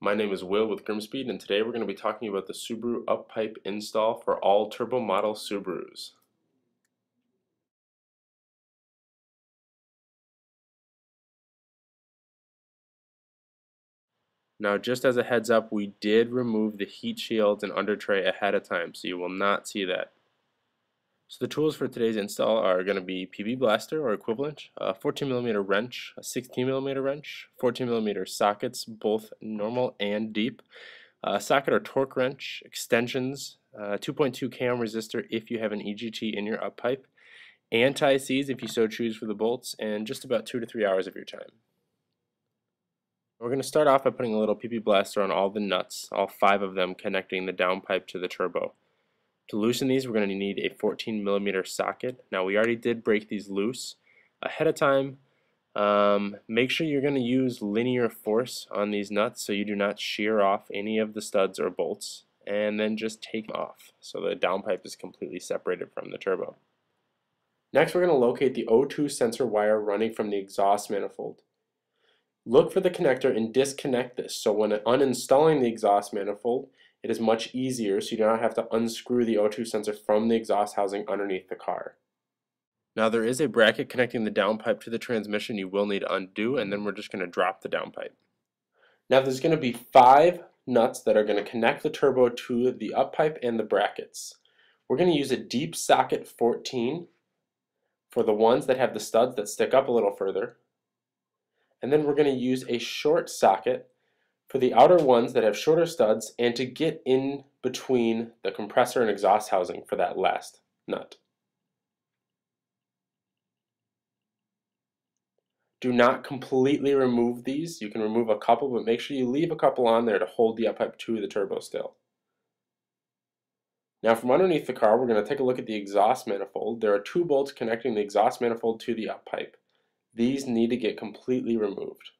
My name is Will with GrimmSpeed and today we're going to be talking about the Subaru UpPipe install for all turbo model Subarus. Now just as a heads up we did remove the heat shields and under tray ahead of time so you will not see that. So the tools for today's install are going to be PB Blaster or equivalent, a 14mm wrench, a 16mm wrench, 14mm sockets, both normal and deep, a socket or torque wrench, extensions, 2.2 kΩ resistor if you have an EGT in your up pipe, anti-seize if you so choose for the bolts, and just about 2 to 3 hours of your time. We're going to start off by putting a little PB Blaster on all the nuts, all five of them connecting the downpipe to the turbo. To loosen these, we're going to need a 14 millimeter socket. Now we already did break these loose ahead of time. Um, make sure you're going to use linear force on these nuts so you do not shear off any of the studs or bolts and then just take them off so the downpipe is completely separated from the turbo. Next we're going to locate the O2 sensor wire running from the exhaust manifold. Look for the connector and disconnect this so when uninstalling the exhaust manifold it is much easier so you do not have to unscrew the O2 sensor from the exhaust housing underneath the car. Now there is a bracket connecting the downpipe to the transmission you will need to undo and then we're just going to drop the downpipe. Now there's going to be five nuts that are going to connect the turbo to the up pipe and the brackets. We're going to use a deep socket 14 for the ones that have the studs that stick up a little further. And then we're going to use a short socket for the outer ones that have shorter studs and to get in between the compressor and exhaust housing for that last nut. Do not completely remove these. You can remove a couple, but make sure you leave a couple on there to hold the up pipe to the turbo still. Now from underneath the car, we're going to take a look at the exhaust manifold. There are two bolts connecting the exhaust manifold to the up pipe. These need to get completely removed.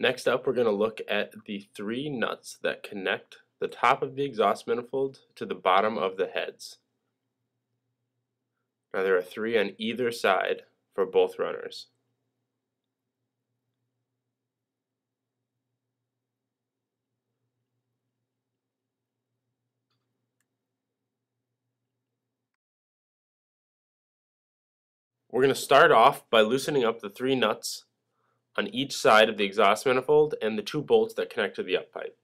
Next up, we're going to look at the three nuts that connect the top of the exhaust manifold to the bottom of the heads. Now there are three on either side for both runners. We're going to start off by loosening up the three nuts on each side of the exhaust manifold and the two bolts that connect to the up pipe.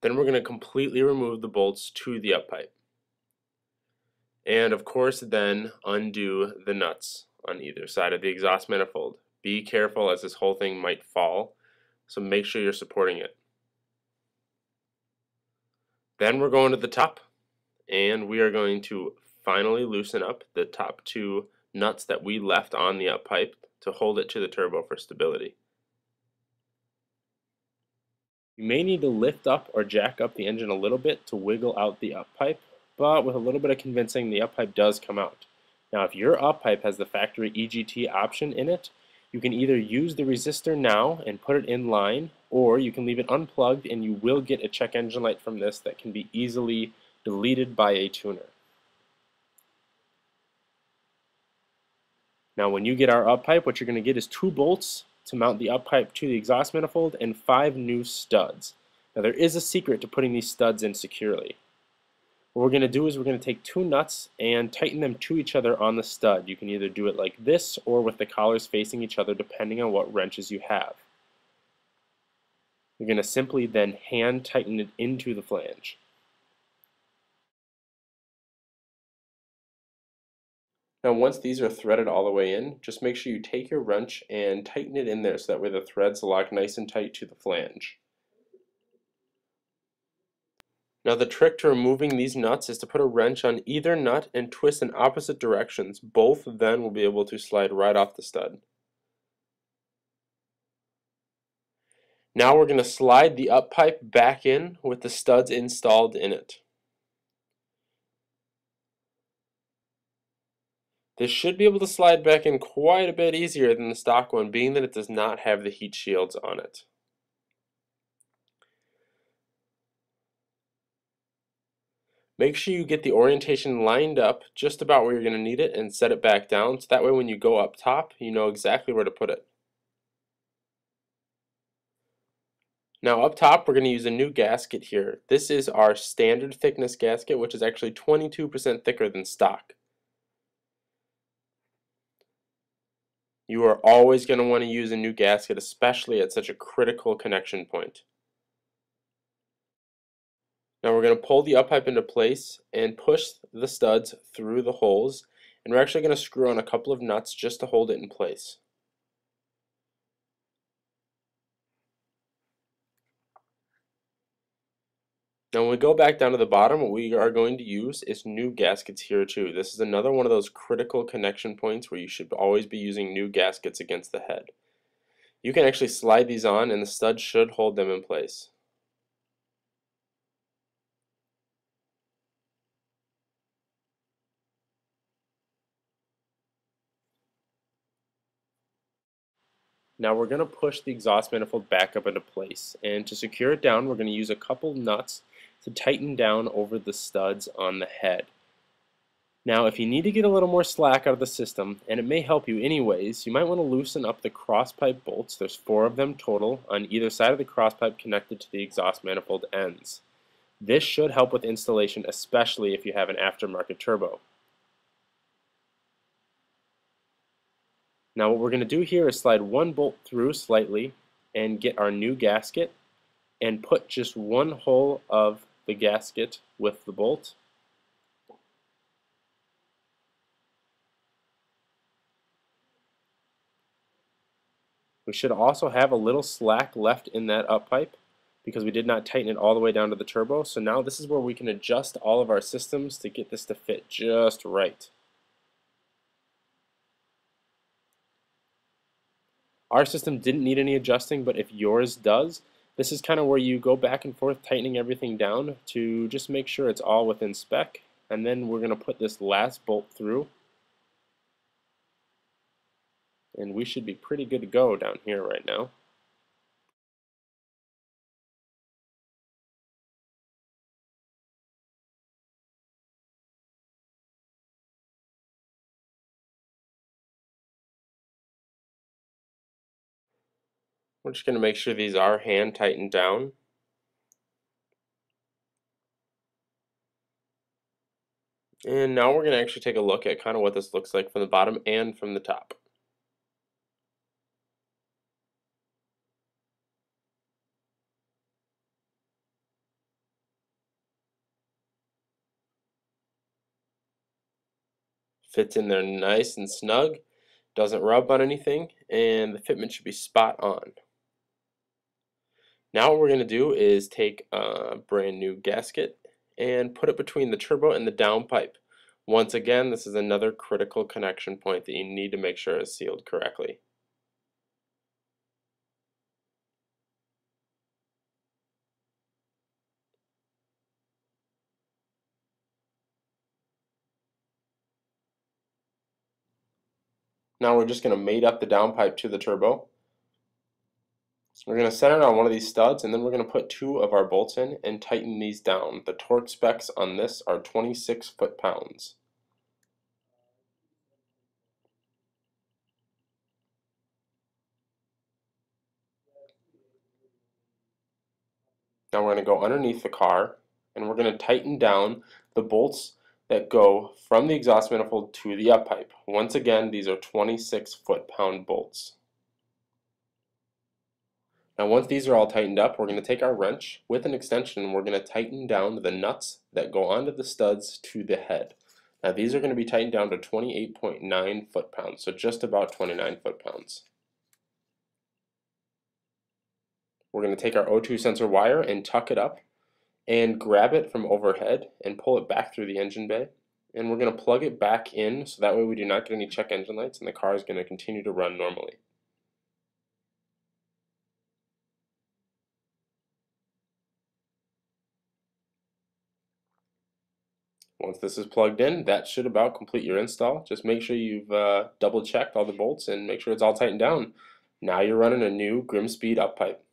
Then we're going to completely remove the bolts to the up pipe. And of course then undo the nuts on either side of the exhaust manifold. Be careful as this whole thing might fall, so make sure you're supporting it. Then we're going to the top, and we are going to finally loosen up the top two nuts that we left on the up pipe to hold it to the turbo for stability. You may need to lift up or jack up the engine a little bit to wiggle out the up pipe, but with a little bit of convincing the up pipe does come out. Now if your up pipe has the factory EGT option in it, you can either use the resistor now and put it in line, or you can leave it unplugged and you will get a check engine light from this that can be easily deleted by a tuner. Now when you get our up pipe, what you're going to get is two bolts to mount the up pipe to the exhaust manifold and five new studs. Now there is a secret to putting these studs in securely. What we're going to do is we're going to take two nuts and tighten them to each other on the stud. You can either do it like this or with the collars facing each other depending on what wrenches you have. You're going to simply then hand tighten it into the flange. Now once these are threaded all the way in, just make sure you take your wrench and tighten it in there so that way the threads lock nice and tight to the flange. Now the trick to removing these nuts is to put a wrench on either nut and twist in opposite directions. Both then will be able to slide right off the stud. Now we're going to slide the up pipe back in with the studs installed in it. This should be able to slide back in quite a bit easier than the stock one, being that it does not have the heat shields on it. Make sure you get the orientation lined up just about where you're going to need it and set it back down so that way when you go up top you know exactly where to put it. Now up top we're going to use a new gasket here. This is our standard thickness gasket which is actually 22% thicker than stock. You are always going to want to use a new gasket especially at such a critical connection point. Now we're going to pull the up pipe into place and push the studs through the holes and we're actually going to screw on a couple of nuts just to hold it in place. Now when we go back down to the bottom, what we are going to use is new gaskets here too. This is another one of those critical connection points where you should always be using new gaskets against the head. You can actually slide these on and the stud should hold them in place. Now we're going to push the exhaust manifold back up into place and to secure it down we're going to use a couple nuts to tighten down over the studs on the head. Now if you need to get a little more slack out of the system, and it may help you anyways, you might want to loosen up the crosspipe bolts, there's four of them total, on either side of the crosspipe connected to the exhaust manifold ends. This should help with installation especially if you have an aftermarket turbo. Now what we're going to do here is slide one bolt through slightly and get our new gasket and put just one hole of the gasket with the bolt. We should also have a little slack left in that up pipe because we did not tighten it all the way down to the turbo. So now this is where we can adjust all of our systems to get this to fit just right. Our system didn't need any adjusting, but if yours does, this is kind of where you go back and forth tightening everything down to just make sure it's all within spec. And then we're going to put this last bolt through. And we should be pretty good to go down here right now. We're just going to make sure these are hand tightened down. And now we're going to actually take a look at kind of what this looks like from the bottom and from the top. Fits in there nice and snug, doesn't rub on anything, and the fitment should be spot on. Now what we're going to do is take a brand new gasket and put it between the turbo and the downpipe. Once again, this is another critical connection point that you need to make sure is sealed correctly. Now we're just going to mate up the downpipe to the turbo. We're going to set it on one of these studs and then we're going to put two of our bolts in and tighten these down. The torque specs on this are 26 foot-pounds. Now we're going to go underneath the car and we're going to tighten down the bolts that go from the exhaust manifold to the up pipe. Once again, these are 26 foot-pound bolts. Now once these are all tightened up, we're going to take our wrench with an extension and we're going to tighten down the nuts that go onto the studs to the head. Now these are going to be tightened down to 28.9 foot-pounds, so just about 29 foot-pounds. We're going to take our O2 sensor wire and tuck it up and grab it from overhead and pull it back through the engine bay. And we're going to plug it back in so that way we do not get any check engine lights and the car is going to continue to run normally. Once this is plugged in, that should about complete your install. Just make sure you've uh, double checked all the bolts and make sure it's all tightened down. Now you're running a new GrimmSpeed up pipe.